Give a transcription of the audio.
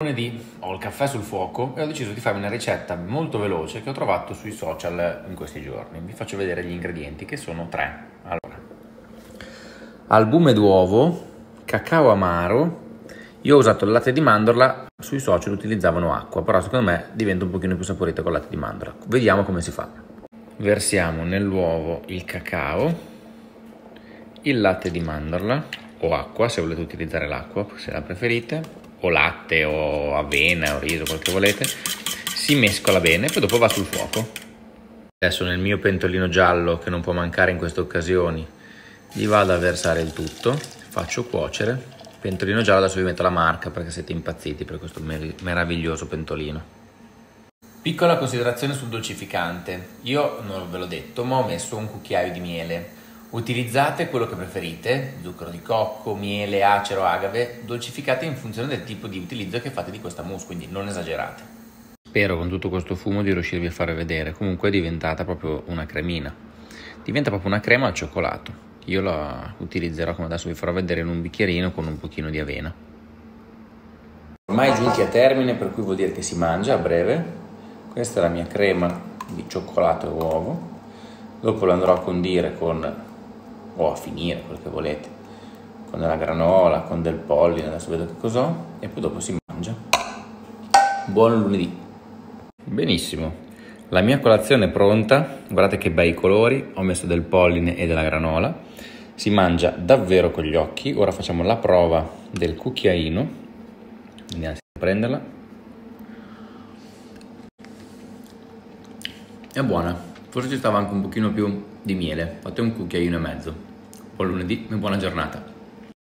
Lunedì ho il caffè sul fuoco e ho deciso di farmi una ricetta molto veloce che ho trovato sui social in questi giorni. Vi faccio vedere gli ingredienti che sono tre. Allora, albume d'uovo, cacao amaro. Io ho usato il latte di mandorla, sui social utilizzavano acqua, però secondo me diventa un pochino più saporita con il latte di mandorla. Vediamo come si fa. Versiamo nell'uovo il cacao, il latte di mandorla o acqua se volete utilizzare l'acqua, se la preferite o latte o avena o riso, quel che volete, si mescola bene, poi dopo va sul fuoco. Adesso nel mio pentolino giallo, che non può mancare in queste occasioni, gli vado a versare il tutto, faccio cuocere. Pentolino giallo, adesso vi metto la marca perché siete impazziti per questo meraviglioso pentolino. Piccola considerazione sul dolcificante. Io non ve l'ho detto, ma ho messo un cucchiaio di miele Utilizzate quello che preferite, zucchero di cocco, miele, acero, agave, dolcificate in funzione del tipo di utilizzo che fate di questa mousse, quindi non esagerate. Spero con tutto questo fumo di riuscirvi a fare vedere, comunque è diventata proprio una cremina. Diventa proprio una crema al cioccolato. Io la utilizzerò come adesso vi farò vedere in un bicchierino con un pochino di avena. Ormai giunti a termine, per cui vuol dire che si mangia a breve. Questa è la mia crema di cioccolato e uovo. Dopo lo andrò a condire con o a finire, quel che volete, con della granola, con del polline, adesso vedo che cos'ho, e poi dopo si mangia. Buon lunedì! Benissimo, la mia colazione è pronta, guardate che bei colori, ho messo del polline e della granola, si mangia davvero con gli occhi, ora facciamo la prova del cucchiaino, andiamo a prenderla. È buona, forse ci stava anche un pochino più di miele, fate un cucchiaino e mezzo. Buon lunedì e buona giornata.